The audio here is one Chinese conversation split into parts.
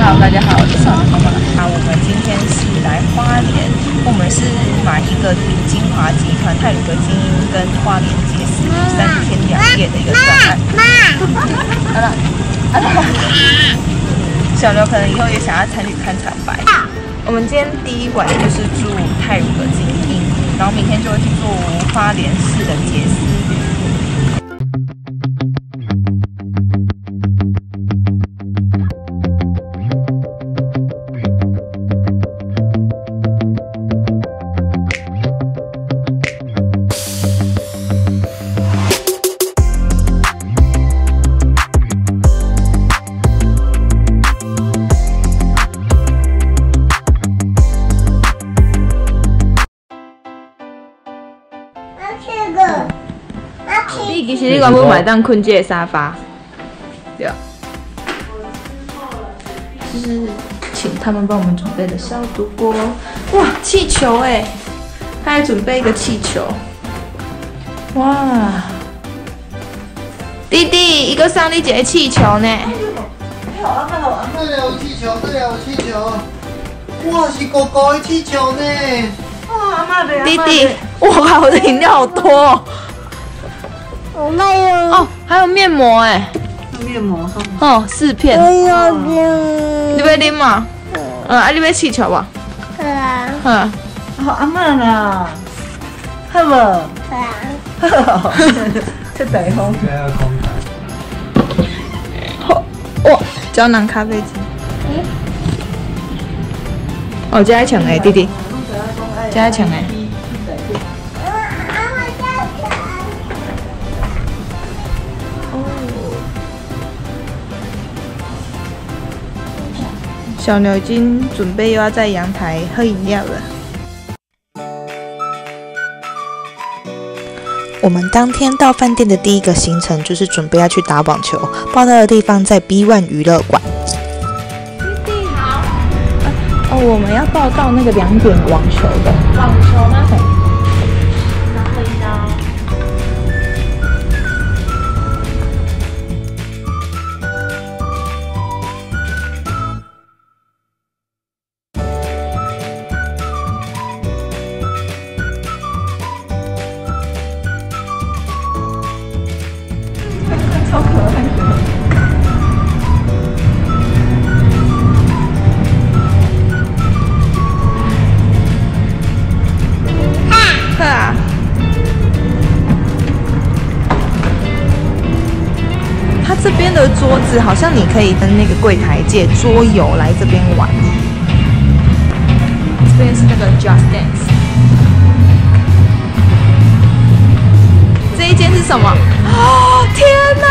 好大家好，我是少女妈妈。好，我们今天是来花莲，我们是买一个与金华集团泰鲁格精英跟花莲结识三天两夜的一个专案。好了，小刘可能以后也想要参与看场白。我们今天第一晚就是住泰鲁格精英，然后明天就会去住花莲市的结识。你其实你原本买当困这个沙发，对啊，就是请他们帮我们准备的消毒锅。哇，气球哎，他还准备一个气球。哇，弟弟，一个上帝节气球呢。这里有气球，这里有气球。哇，是狗狗的气球呢。弟弟，哇靠，我的饮料好多哦。我没有，哦，还有面膜哎，面膜。哦，四片。没有你冰。要啉嘛？嗯，啊，你要气球吧？啊嗯，好阿妈啦，好不？啊！这台风。哇，胶囊咖啡机。哦，加一抢哎，弟弟，加一抢哎。小牛已经准备又要在阳台喝饮料了。我们当天到饭店的第一个行程就是准备要去打网球，报到的地方在 B One 娱乐馆。弟弟好。哦，我们要报到那个两点网球的。网球吗？边的桌子好像你可以跟那个柜台借桌游来这边玩。这边是那个 Just Dance。这一间是什么？哦，天哪！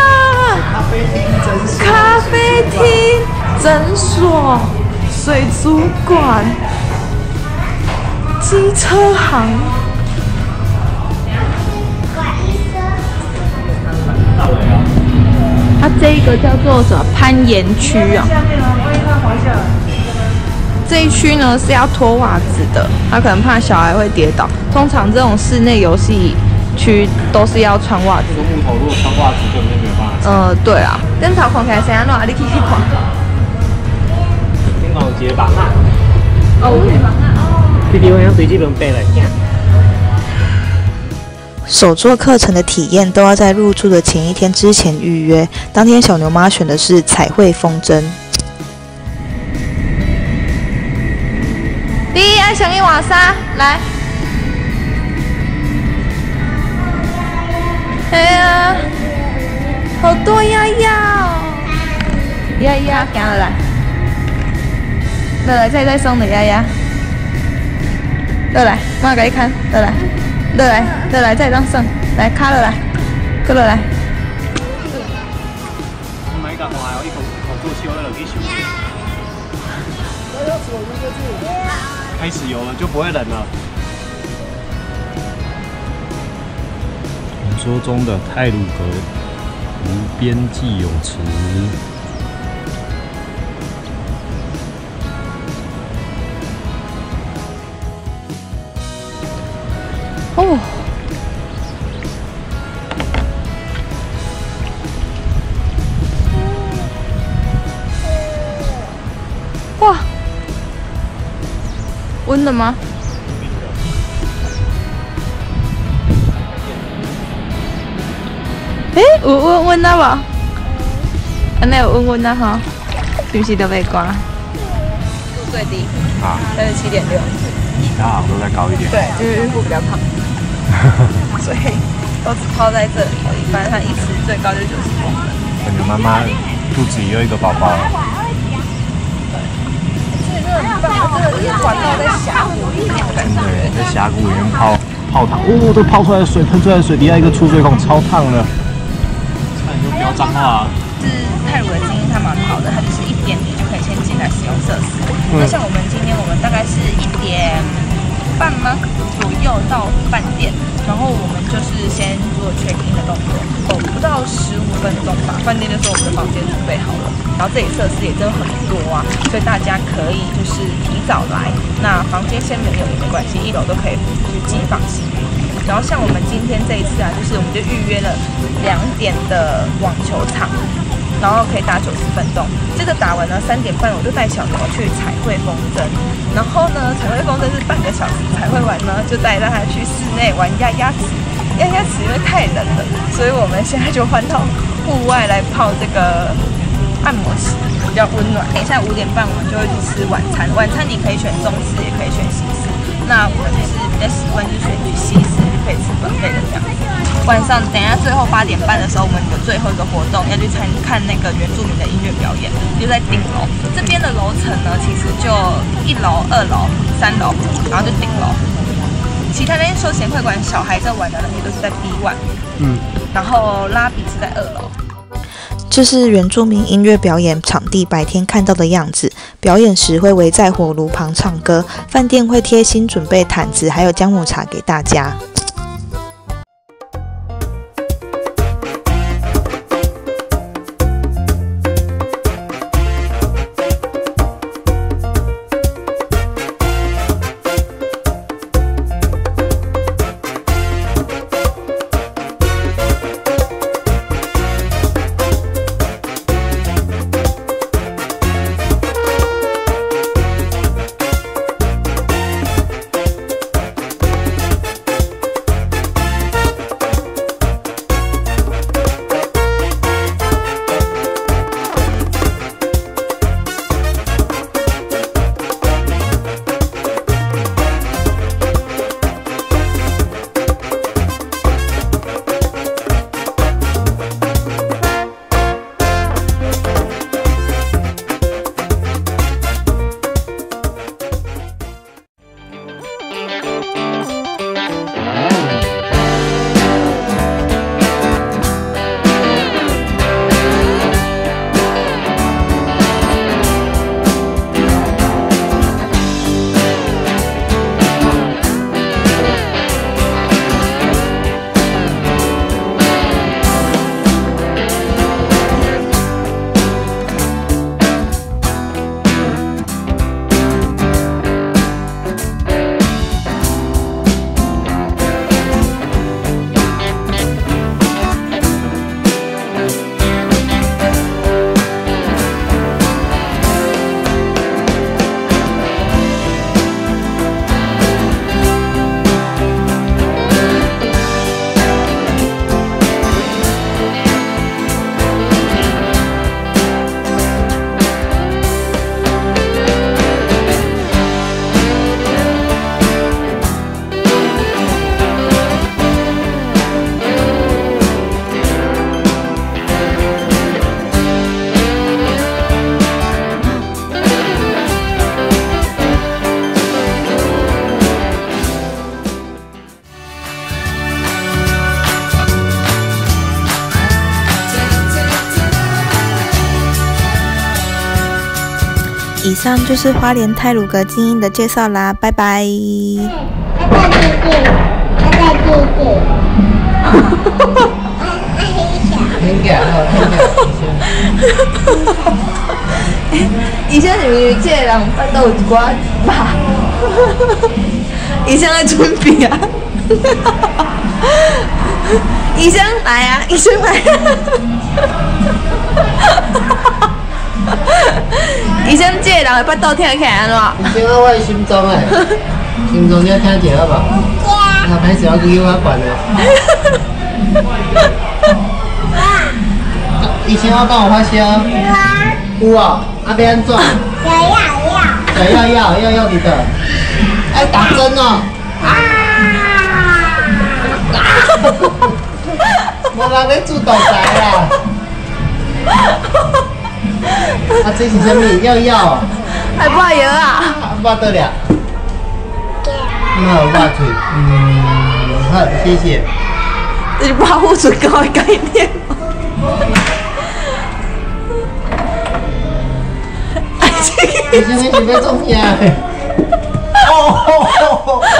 咖啡厅诊所。咖啡厅、诊所、水族馆、机车行。它这一个叫做什么攀岩区啊？这一区呢是要脱袜子的，他可能怕小孩会跌倒。通常这种室内游戏区都是要穿袜子。这个木头如果穿袜子根本就没有办法。呃，对啊。灯头看起来怎样弄啊？你去去看。顶头有一个网啊，哦，有网啊。弟弟我想随这边背来。手作课程的体验都要在入住的前一天之前预约。当天小牛妈选的是彩绘风筝。第一，爱上一瓦沙，来。哎呀，好多丫丫哦！丫丫，行来，来来，再再送的丫丫。落来，妈给你看，落来，落来，落来，再当送，来卡落来，过落来。开始游了就不会冷了。传说中的泰鲁格无边际泳池。哦，哇，温的吗？诶，有温温啊无？安尼有温温啊吼，是不是都被刮？度最低啊，三十七点六。其他好像都再高一点。对，因为孕妇比较胖，所以都只泡在这里。反正它一次最高就九十公分。感觉妈妈肚子里有一个宝宝。这真的很棒，这个一环绕在峡谷里面的感觉。在峡谷里面泡泡汤，哦，都泡出来的水喷出来的水底下一个出水孔，超烫的。那你就不要脏话啊。是泰鲁的精英，它蛮好的，它就是一点你就可以先进来使用设施。那像我们今天，我们大概是一点半吗左右到饭店，然后我们就是先做 check in 的动作，哦，不到十五分钟吧，饭店就说我们的房间准备好了，然后这里设施也真的很多啊，所以大家可以就是提早来，那房间先没有也没关系，一楼都可以去寄放行李。然后像我们今天这一次啊，就是我们就预约了两点的网球场。然后可以打九十分钟，这个打完呢，三点半我就带小牛去彩绘风筝，然后呢，彩绘风筝是半个小时彩绘完呢，就带让他去室内玩压压池，压压池因为太冷了，所以我们现在就换到户外来泡这个按摩池，比较温暖。等一下五点半我们就会去吃晚餐，晚餐你可以选中式，也可以选西式，那我们就是比较习惯就选去西式，可以吃本类的这样。晚上等一下最后八点半的时候，我们有最后一个活动要去参看那个原住民的音乐表演，就在顶楼。这边的楼层呢，其实就一楼、二楼、三楼，然后就顶楼。其他那些休闲会馆，小孩在玩的那些都是在 B one，嗯，然后拉比是在二楼。这是原住民音乐表演场地白天看到的样子。表演时会围在火炉旁唱歌，饭店会贴心准备毯子，还有姜母茶给大家。上就是花莲泰鲁格精英的介绍啦，拜拜。拜拜弟弟，拜拜弟弟。听见哈，听见。以前是明明这人巴肚有一寡吧，医生在准备啊，医生来啊，医生来、啊，医生这个人会巴肚疼起来安怎？医生啊，我的心脏诶，心脏你听见好无？啊，歹势我去我管的。医生，我敢有发烧？有啊，啊要安怎？要要要。要要要要要你的，要打针哦。无人咧煮豆仔啦。啊，这是什么？要要，还抹药啊？啊，抹得了。那抹嘴，嗯，好，谢谢。这是保护唇膏的概念吗？哎，这个你现在准备中奖？哦，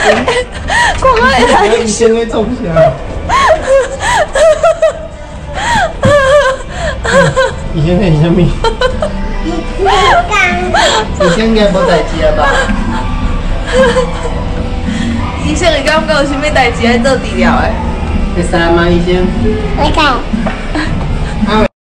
看看，看看会来你现在中奖？你现在是什么？你现在无代志啊吧？医生，你刚刚有啥物代志爱做治疗的？第三吗？医生？我看。啊。